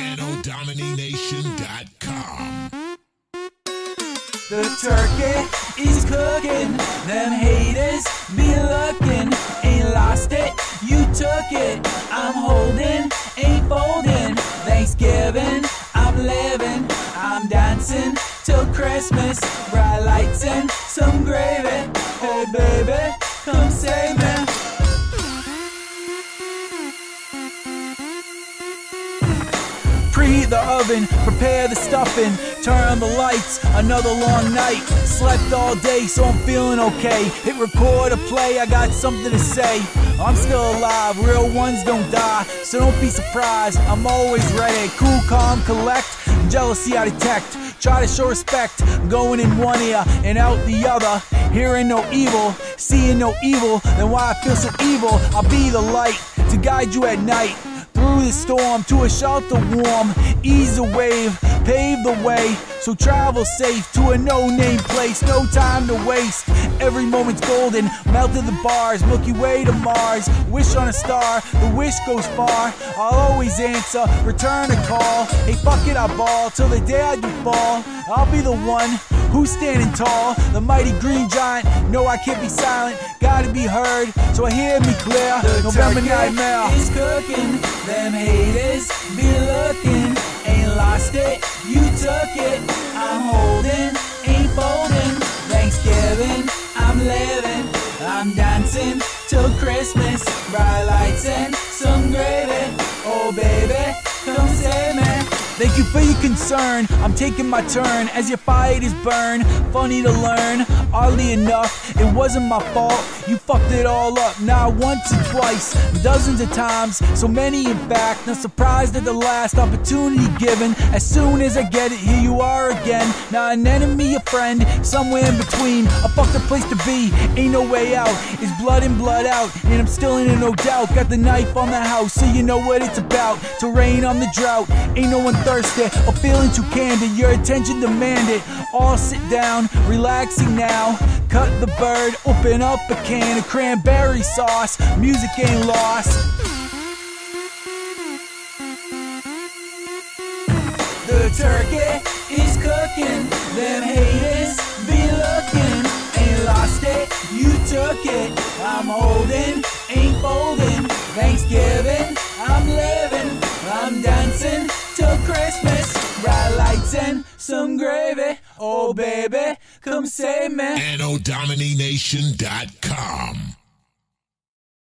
NODominination.com. The turkey is cooking. Them haters be looking. Ain't lost it, you took it. Preheat the oven, prepare the stuffing, turn on the lights, another long night. Slept all day, so I'm feeling okay. Hit record or play, I got something to say. I'm still alive, real ones don't die, so don't be surprised. I'm always ready, cool, calm, collect. Jealousy I detect, try to show respect. Going in one ear and out the other. Hearing no evil, seeing no evil. Then why I feel so evil? I'll be the light to guide you at night through the storm to a shelter warm. Ease the wave, pave the way. So travel safe to a no-name place. No time to waste. Every moment's golden. Melted the bars, Milky Way to Mars. Wish on a star, the wish goes far. I'll always answer, return a call. Hey, fuck it, I ball till the day I do fall. I'll be the one who's standing tall. The mighty green giant. No, I can't be silent. Gotta be heard, so I hear me clear. The November nightmare. is cooking. Them haters be looking. Ain't lost it, you took it. I'm holding, ain't folding. Thanksgiving, I'm living. I'm dancing till Christmas. Bright lights and some gravy. Oh baby. Thank you for your concern. I'm taking my turn as your fires burn. Funny to learn. Oddly enough, it wasn't my fault. You fucked it all up. Not once or twice, dozens of times. So many, in fact. Not surprised at the last opportunity given. As soon as I get it, here you are again. Now an enemy, a friend, somewhere in between. A fucked up place to be. Ain't no way out. It's blood in, blood out. And I'm still in it, no doubt. Got the knife on the house, so you know what it's about. To rain on the drought. Ain't no one thirsty or feeling too candid. Your attention demanded. All sit down, relaxing now. Cut the bird, open up a can of cranberry sauce. Music ain't lost. The turkey is cooking. Them haters be looking. Ain't lost it, you took it. I'm holding, ain't folding. Thanksgiving, some gravy. Oh baby, come save me. NODominination.com.